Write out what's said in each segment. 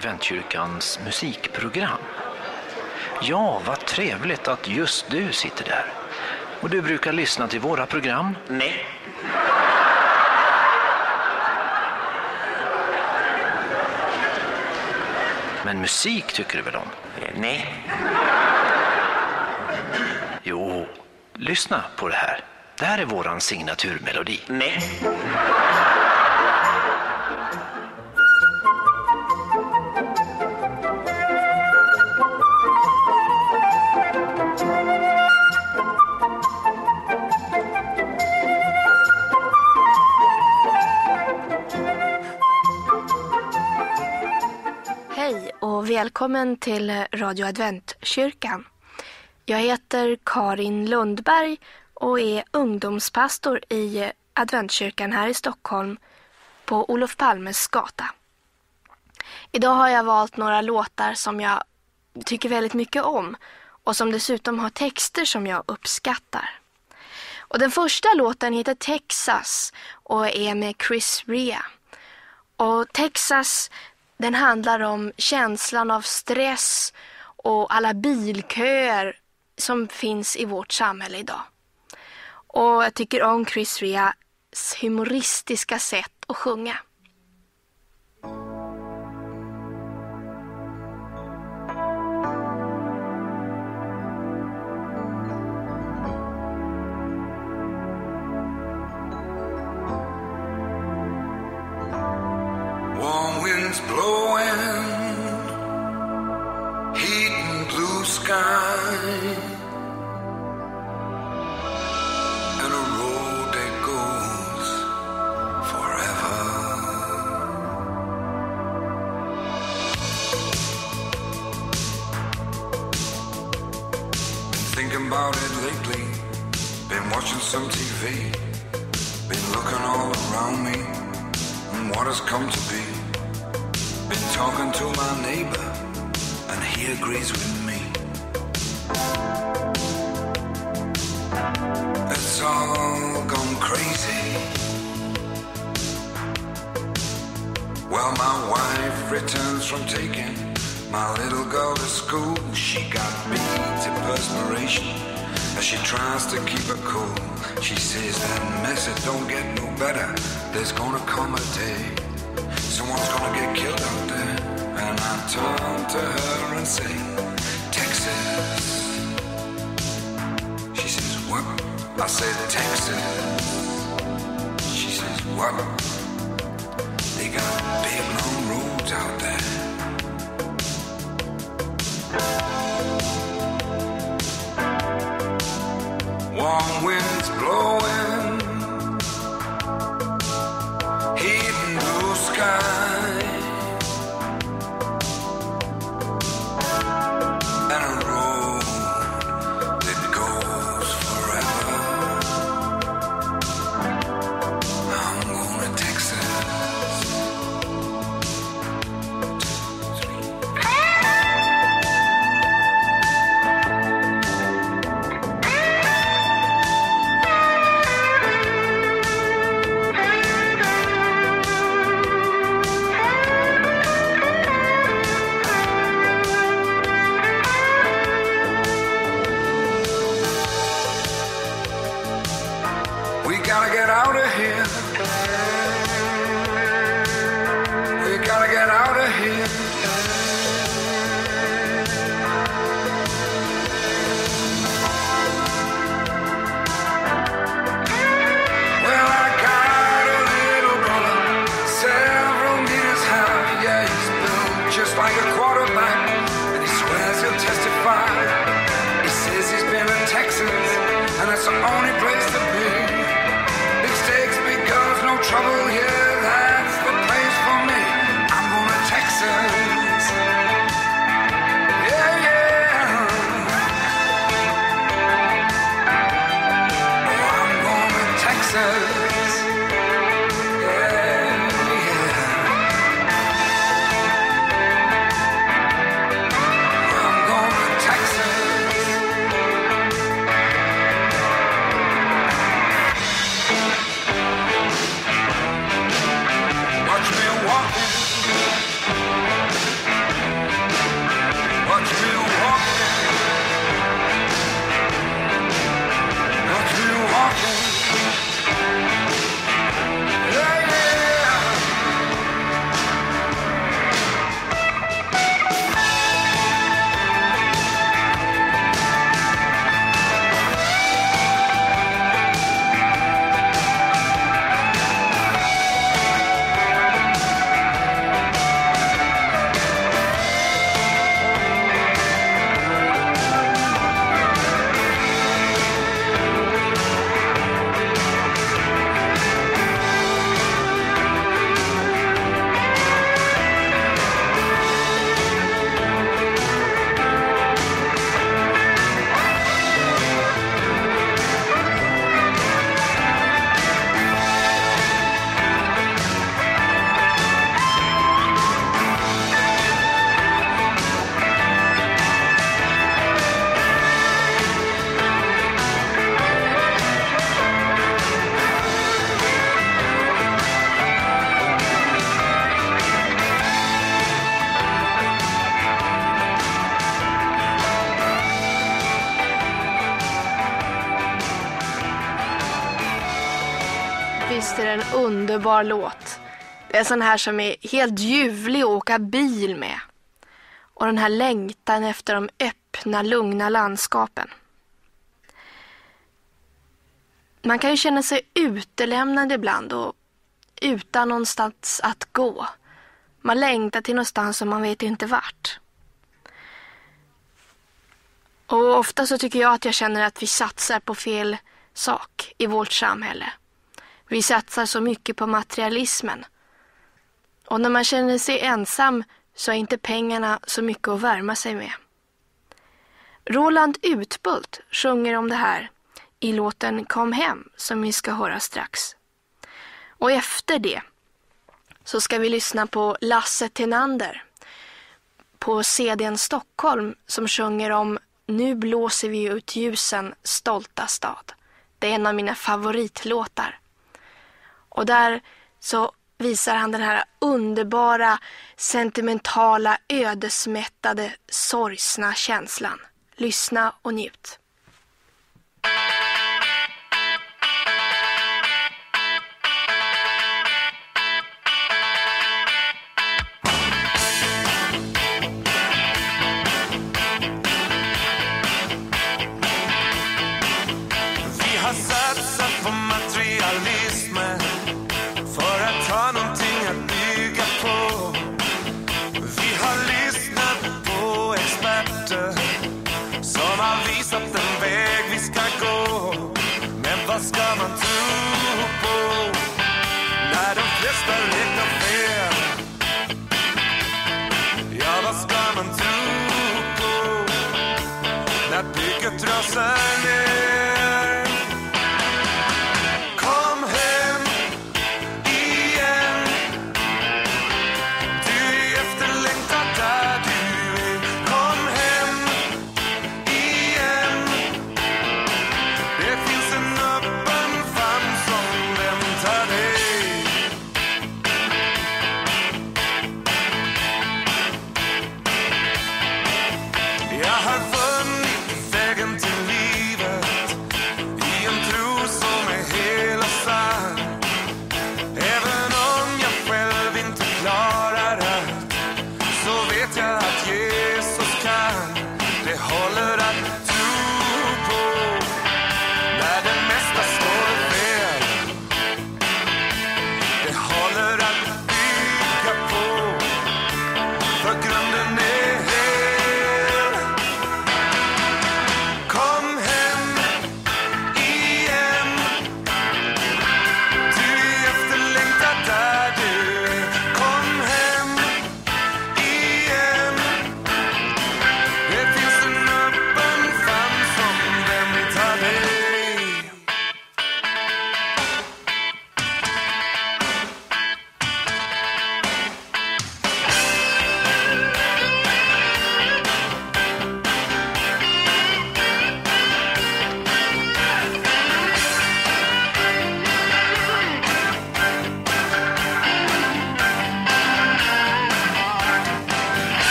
Adventkyrkans musikprogram. Ja, vad trevligt att just du sitter där. Och du brukar lyssna till våra program? Nej. Men musik tycker du väl om? Eh, Nej. Jo, lyssna på det här. Det här är våran signaturmelodi. Nej. Välkommen till Radio Adventkyrkan. Jag heter Karin Lundberg och är ungdomspastor i Adventkyrkan här i Stockholm på Olof Palmes gata. Idag har jag valt några låtar som jag tycker väldigt mycket om och som dessutom har texter som jag uppskattar. Och den första låten heter Texas och är med Chris Rea. Och Texas, den handlar om känslan av stress och alla bilköer som finns i vårt samhälle idag. Och jag tycker om Chris Rias humoristiska sätt att sjunga. gone. Tries to keep her cool. She says that mess it don't get no better. There's gonna come a day someone's gonna get killed out there. And I turn to her and say, Texas. She says, what? I said, Texas. She says, what? They got big long roads out there. Underbar låt. Det är en sån här som är helt ljuvlig att åka bil med. Och den här längtan efter de öppna, lugna landskapen. Man kan ju känna sig utelämnad ibland och utan någonstans att gå. Man längtar till någonstans och man vet inte vart. Och ofta så tycker jag att jag känner att vi satsar på fel sak i vårt samhälle. Vi satsar så mycket på materialismen. Och när man känner sig ensam så är inte pengarna så mycket att värma sig med. Roland Utbult sjunger om det här i låten Kom hem som vi ska höra strax. Och efter det så ska vi lyssna på Lasse Tenander på CDn Stockholm som sjunger om Nu blåser vi ut ljusen, stolta stad. Det är en av mina favoritlåtar. Och där så visar han den här underbara, sentimentala, ödesmättade, sorgsna känslan. Lyssna och njut. När bygget rasar ner?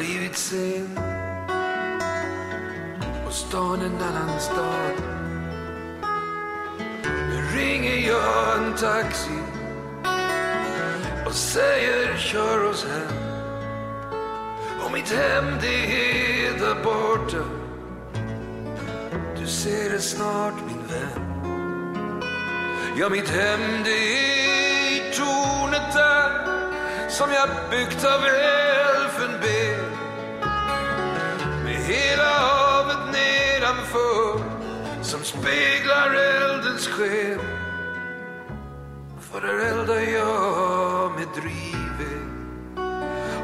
Blivit sen och stan en annan stad. Nu ringer jag en taxi och säger kör oss hem. Och mitt hem det är där borta. Du ser det snart min vän. Ja, mitt hem det är i tornet där som jag byggt av elfenben. Speglar eldens sken. För där eldar jag med drivved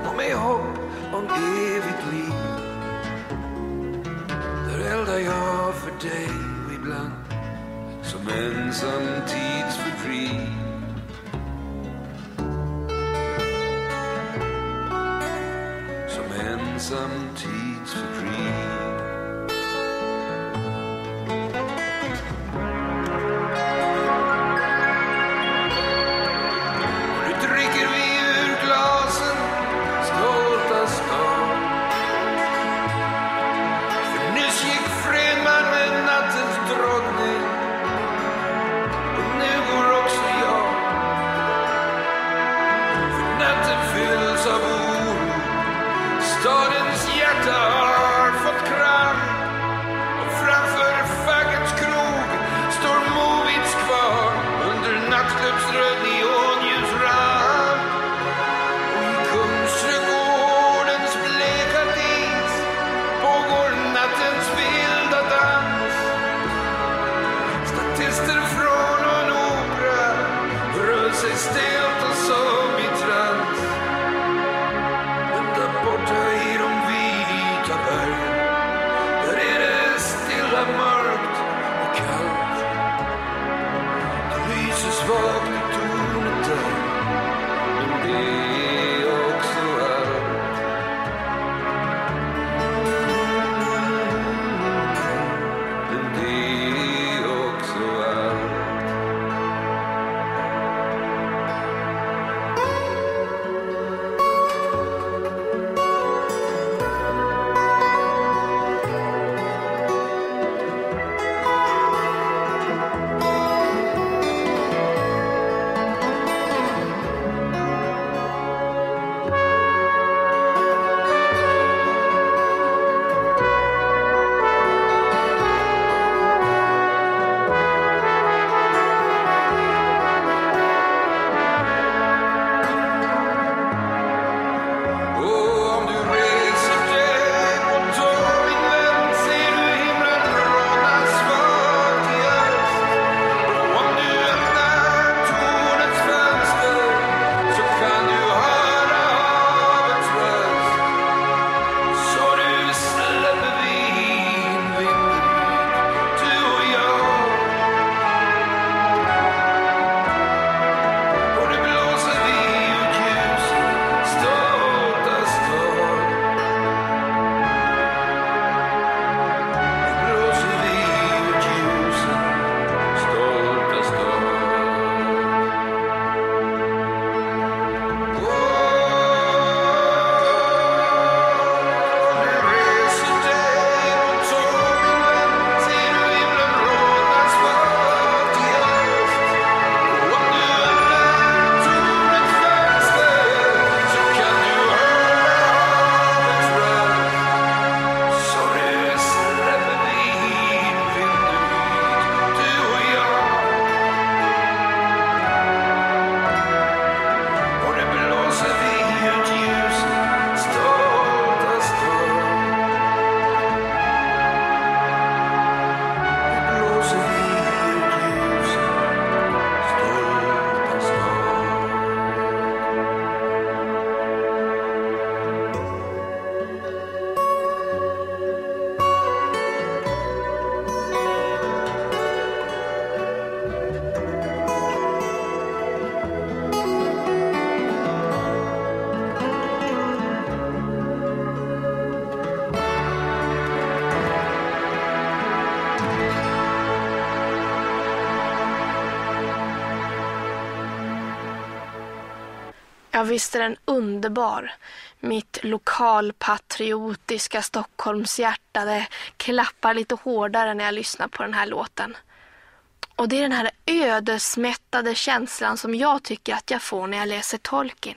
och med hopp om evigt liv. Där eldar jag för dig och ibland som ensam tidsfördriv. Som ensam tidsfördriv. Ja, visst är den underbar. Mitt lokalpatriotiska Stockholmshjärta det klappar lite hårdare när jag lyssnar på den här låten. Och det är den här ödesmättade känslan som jag tycker att jag får när jag läser Tolkien.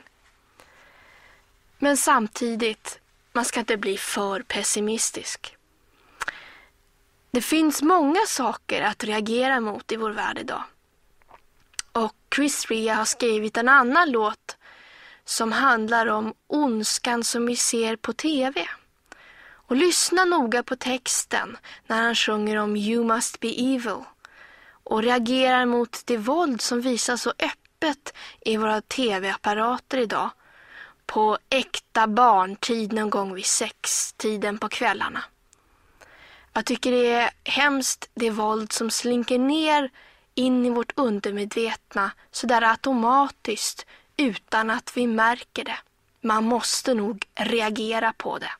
Men samtidigt, man ska inte bli för pessimistisk. Det finns många saker att reagera mot i vår värld idag. Och Chris Rea har skrivit en annan låt som handlar om ondskan som vi ser på TV. Och lyssna noga på texten när han sjunger om You must be evil och reagerar mot det våld som visas så öppet i våra TV-apparater idag på äkta barntid någon gång vid sextiden på kvällarna. Jag tycker det är hemskt det våld som slinker ner in i vårt undermedvetna sådär automatiskt utan att vi märker det. Man måste nog reagera på det.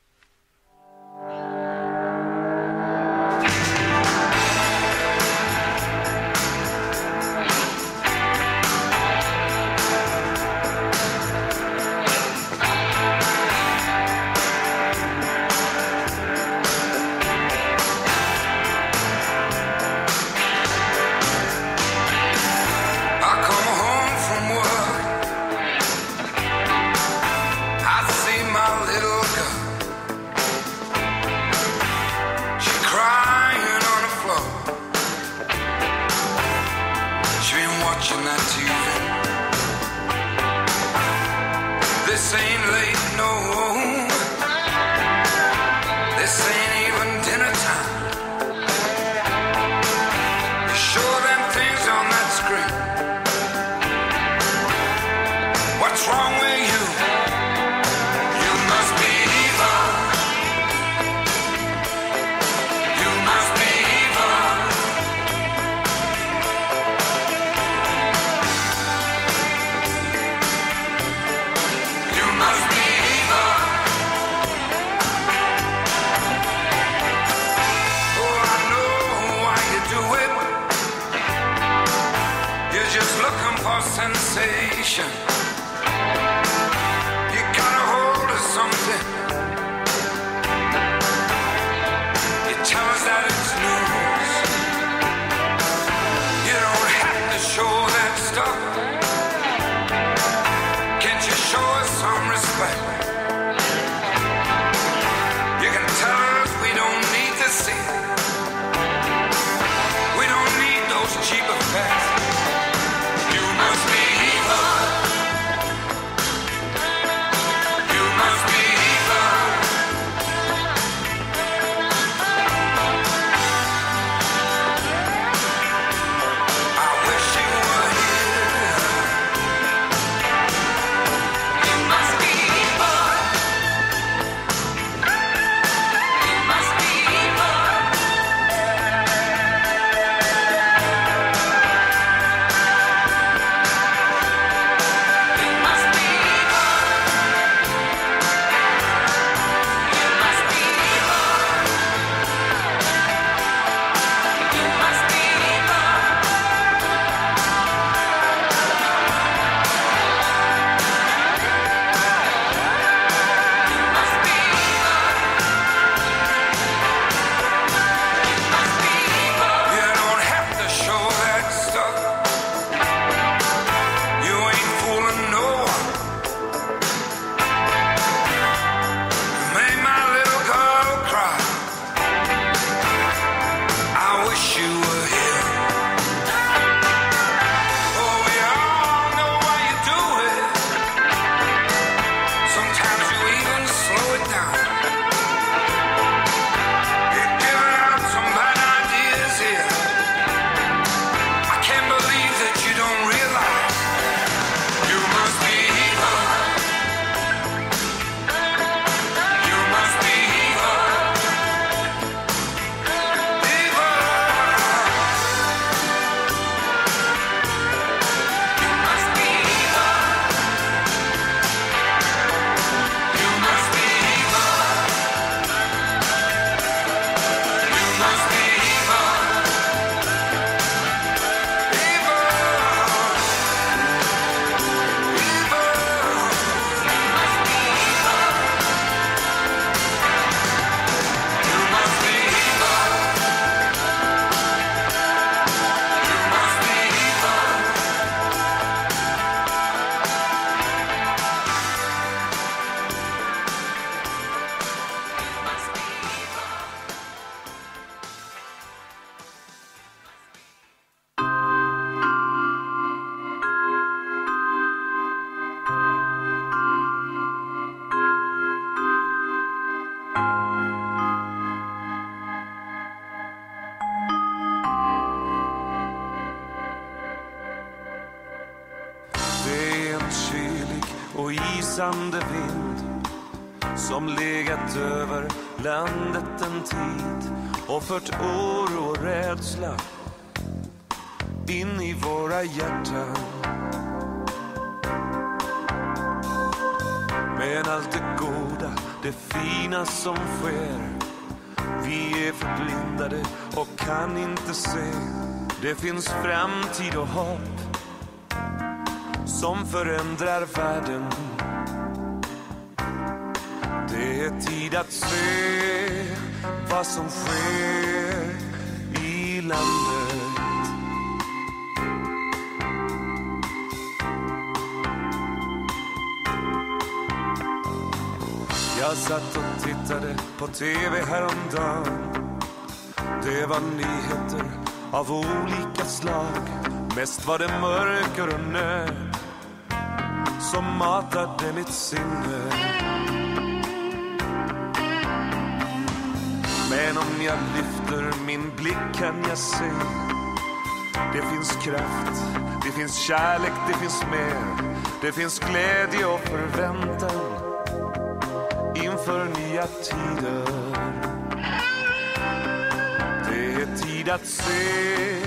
Och isande vind som legat över landet en tid och fört oro och rädsla in i våra hjärtan. Men allt det goda, det fina som sker Vi är förblindade och kan inte se Det finns framtid och hopp som förändrar världen. Det är tid att se vad som sker i landet. Jag satt och tittade på TV häromdagen. Det var nyheter av olika slag. Mest var det mörker och nöd som matade mitt sinne. Men om jag lyfter min blick kan jag se Det finns kraft, det finns kärlek, det finns mer. Det finns glädje och förväntan inför nya tider. Det är tid att se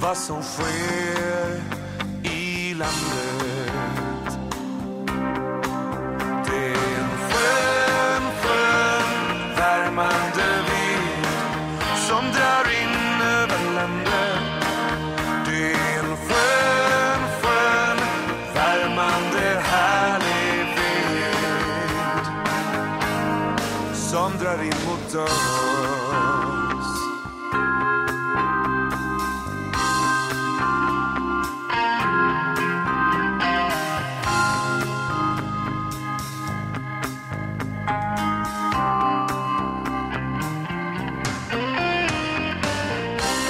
vad som sker i landet. Som drar in mot oss.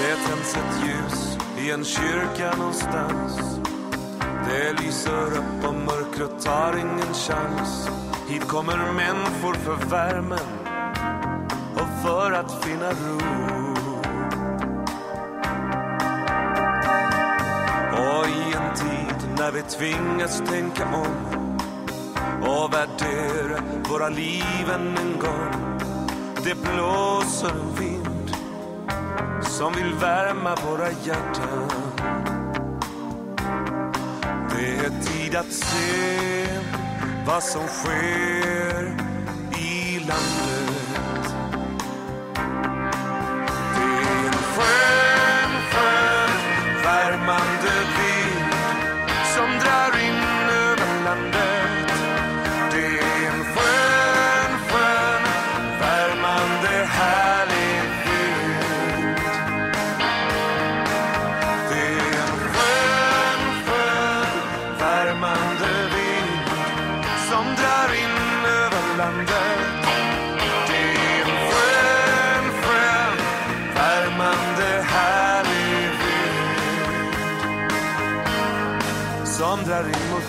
Det tänds ett ljus i en kyrka någonstans. Det lyser upp och mörkret tar ingen chans. Hit kommer människor för värmen och för att finna ro. Och i en tid när vi tvingas tänka om och värdera våra liv än en gång Det blåser en vind som vill värma våra hjärtan. Det är tid att se vad som sker i landet.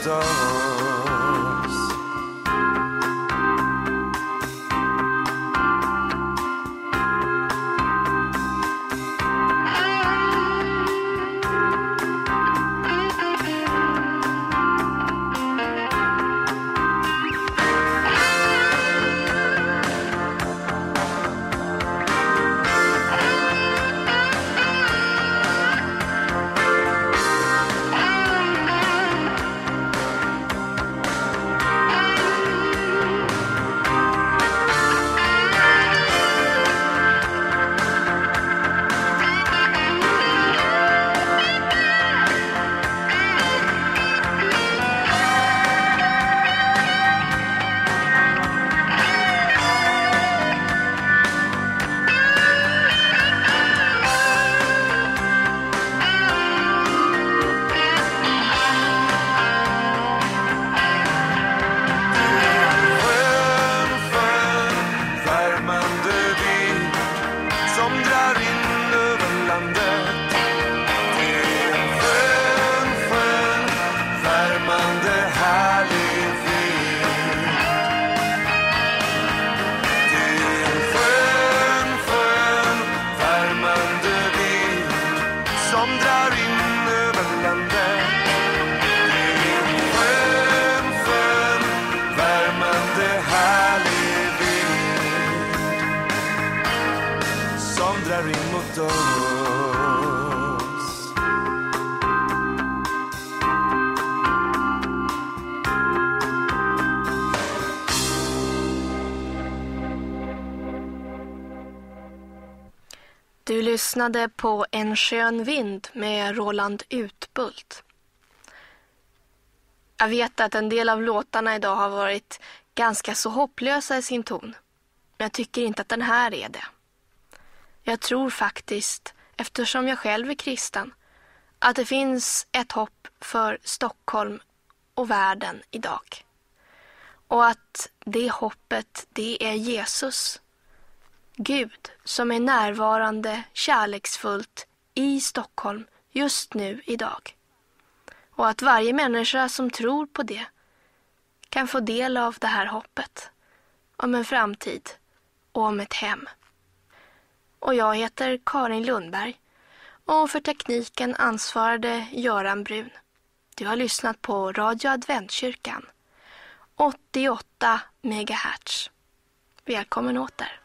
In oss. Du lyssnade på En skön vind med Roland Utbult. Jag vet att en del av låtarna idag har varit ganska så hopplösa i sin ton. Men jag tycker inte att den här är det. Jag tror faktiskt, eftersom jag själv är kristen, att det finns ett hopp för Stockholm och världen idag. Och att det hoppet, det är Jesus. Gud som är närvarande kärleksfullt i Stockholm just nu idag. Och att varje människa som tror på det kan få del av det här hoppet om en framtid och om ett hem. Och jag heter Karin Lundberg och för tekniken ansvarade Göran Brun. Du har lyssnat på Radio Adventkyrkan 88 megahertz. Välkommen åter.